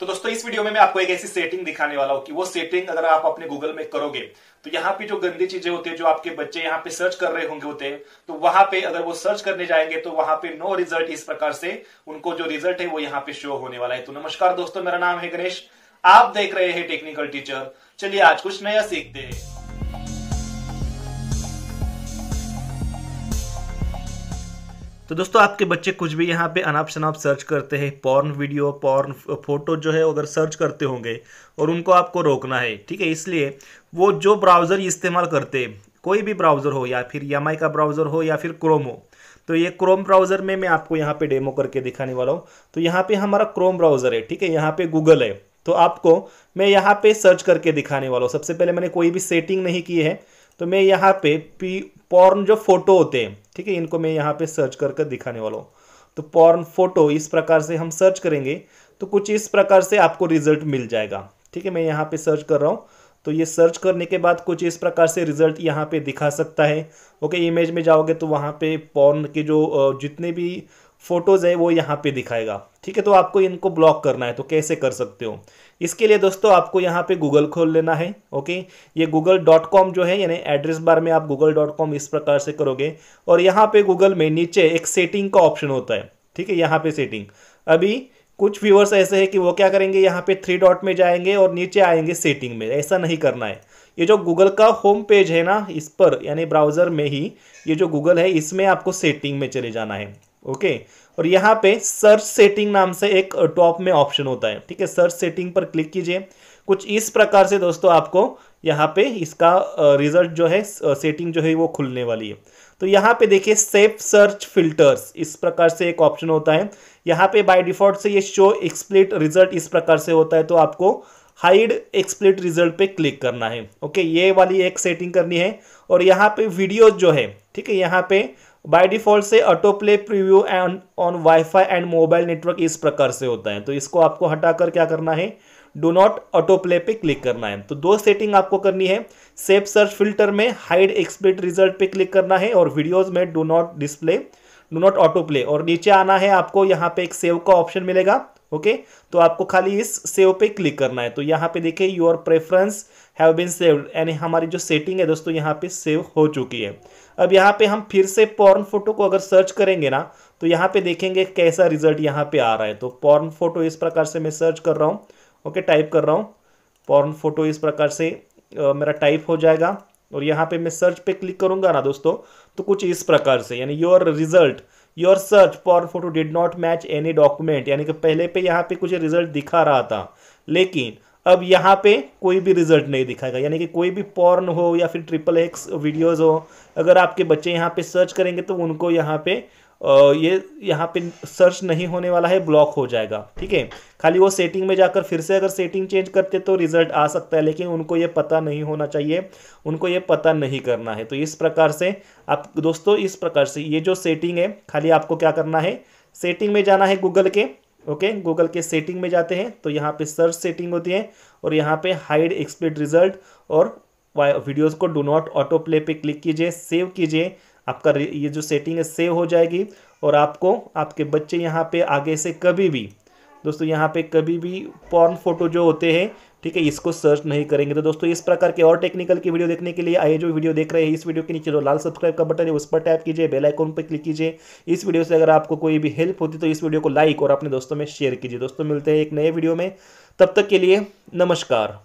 तो दोस्तों, इस वीडियो में मैं आपको एक ऐसी सेटिंग दिखाने वाला हूँ कि वो सेटिंग अगर आप अपने गूगल में करोगे तो यहाँ पे जो गंदी चीज़ें होती है, जो आपके बच्चे यहाँ पे सर्च कर रहे होंगे होते तो वहाँ पे अगर वो सर्च करने जाएँगे तो वहाँ पे नो रिज़ल्ट इस प्रकार से उनको जो रिज़ल्ट है वो यहाँ पे शो होने वाला है। तो नमस्कार दोस्तों, मेरा नाम है गणेश आप देख रहे हैं टेक्निकल टीचर चलिए आज कुछ नया सीखते हैं। तो दोस्तों, आपके बच्चे कुछ भी यहाँ पे अनाप शनाप सर्च करते हैं पॉर्न वीडियो पॉर्न फ़ोटो जो है अगर सर्च करते होंगे और उनको आपको रोकना है, ठीक है? इसलिए वो जो ब्राउज़र इस्तेमाल करते कोई भी ब्राउज़र हो या फिर एम का ब्राउज़र हो या फिर क्रोम हो तो ये क्रोम ब्राउज़र में मैं आपको यहाँ पे डेमो करके दिखाने वाला हूँ। तो यहाँ पे हमारा क्रोम ब्राउज़र है, ठीक है? यहाँ पे गूगल है। तो आपको मैं यहाँ पे सर्च करके दिखाने वाला हूँ। सबसे पहले मैंने कोई भी सेटिंग नहीं की है। तो मैं यहाँ पे पी पॉर्न जो फ़ोटो होते हैं, ठीक है, इनको मैं यहाँ पे सर्च कर कर दिखाने वाला हूँ। तो पॉर्न फ़ोटो इस प्रकार से हम सर्च करेंगे तो कुछ इस प्रकार से आपको रिज़ल्ट मिल जाएगा। ठीक है, मैं यहाँ पे सर्च कर रहा हूँ। तो ये सर्च करने के बाद कुछ इस प्रकार से रिज़ल्ट यहाँ पे दिखा सकता है। ओके इमेज में जाओगे तो वहाँ पे पॉर्न के जो जितने भी फ़ोटोज़ है, वो यहाँ पे दिखाएगा। ठीक है तो आपको इनको ब्लॉक करना है तो कैसे कर सकते हो? इसके लिए दोस्तों, आपको यहाँ पे गूगल खोल लेना है, ओके? ये गूगल डॉट कॉम जो है, यानी एड्रेस बार में आप गूगल डॉट कॉम इस प्रकार से करोगे, और यहाँ पे गूगल में नीचे एक सेटिंग का ऑप्शन होता है, ठीक है? यहाँ पे सेटिंग। अभी कुछ व्यूअर्स ऐसे है कि वो क्या करेंगे, यहाँ पे थ्री डॉट में जाएँगे और नीचे आएँगे सेटिंग में, ऐसा नहीं करना है। ये जो गूगल का होम पेज है ना, इस पर, यानी ब्राउज़र में ही, ये जो गूगल है, इसमें आपको सेटिंग में चले जाना है। ओके? और यहाँ पे सर्च सेटिंग नाम से एक टॉप में ऑप्शन होता है, ठीक है? सर्च सेटिंग पर क्लिक कीजिए। कुछ इस प्रकार से दोस्तों आपको यहाँ पे इसका रिज़ल्ट जो है सेटिंग जो है वो खुलने वाली है। तो यहाँ पे देखिए सेफ़ सर्च फिल्टर्स इस प्रकार से एक ऑप्शन होता है। यहाँ पे बाय डिफ़ॉल्ट से ये शो एक्सप्लिट रिज़ल्ट इस प्रकार से होता है तो आपको हाइड एक्सप्लिट रिज़ल्ट पे क्लिक करना है। ओके ये वाली एक सेटिंग करनी है और यहाँ पे वीडियो जो है, ठीक है, यहाँ पे बाय डिफ़ॉल्ट से autoplay preview and on WiFi and mobile network इस प्रकार से होता है। तो इसको आपको हटाकर क्या करना है? डो नॉट ऑटो प्ले पे क्लिक करना है। तो दो सेटिंग आपको करनी है। सेव सर्च फ़िल्टर में हाइड एक्सप्लिट रिज़ल्ट पे क्लिक करना है और वीडियोज़ में do not display do not autoplay और नीचे आना है आपको, यहाँ पे एक सेव का ऑप्शन मिलेगा। ओके? तो आपको खाली इस सेव पे क्लिक करना है। तो यहाँ पे देखिए your preference have been saved यानी हमारी जो सेटिंग है दोस्तों यहाँ पे सेव हो चुकी है। अब यहाँ पे हम फिर से पॉर्न फ़ोटो को अगर सर्च करेंगे ना तो यहाँ पे देखेंगे कैसा रिज़ल्ट यहाँ पे आ रहा है। तो पॉर्न फ़ोटो इस प्रकार से मैं सर्च कर रहा हूँ। ओके टाइप कर रहा हूँ। पॉर्न फ़ोटो इस प्रकार से आ, मेरा टाइप हो जाएगा। और यहाँ पे मैं सर्च पे क्लिक करूँगा ना दोस्तों तो कुछ इस प्रकार से। यानी your result your search for photo did not match any document यानी कि पहले पे यहाँ पे कुछ रिज़ल्ट दिखा रहा था। लेकिन अब यहाँ पे कोई भी रिज़ल्ट नहीं दिखाएगा। यानी कि कोई भी पॉर्न हो या फिर ट्रिपल एक्स वीडियोज़ हो, अगर आपके बच्चे यहाँ पे सर्च करेंगे तो उनको यहाँ पे ये यहाँ पे सर्च नहीं होने वाला है ब्लॉक हो जाएगा, ठीक है? खाली वो सेटिंग में जाकर फिर से अगर सेटिंग चेंज करते तो रिज़ल्ट आ सकता है, लेकिन उनको ये पता नहीं होना चाहिए, उनको ये पता नहीं करना है। तो इस प्रकार से आप, दोस्तों, इस प्रकार से ये जो सेटिंग है, खाली आपको क्या करना है? सेटिंग में जाना है गूगल के ओके गूगल के सेटिंग में जाते हैं तो यहाँ पे सर्च सेटिंग होती है, और यहाँ पे हाइड एक्सप्लिट रिज़ल्ट और वीडियोस को डो नॉट ऑटो प्ले पे क्लिक कीजिए सेव कीजिए आपका ये जो सेटिंग है सेव हो जाएगी और आपको, आपके बच्चे यहाँ पे आगे से कभी भी, दोस्तों यहाँ पे कभी भी पॉर्न फ़ोटो जो होते हैं, ठीक है, इसको सर्च नहीं करेंगे। तो दोस्तों इस प्रकार के और टेक्निकल की वीडियो देखने के लिए आइए, जो वीडियो देख रहे हैं, इस वीडियो के नीचे जो लाल सब्सक्राइब का बटन है, उस पर टैप कीजिए बेल आइकन पर क्लिक कीजिए। इस वीडियो से अगर आपको कोई भी हेल्प होती तो इस वीडियो को लाइक और अपने दोस्तों में शेयर कीजिए। दोस्तों मिलते हैं एक नए वीडियो में। तब तक के लिए नमस्कार।